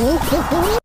Oh,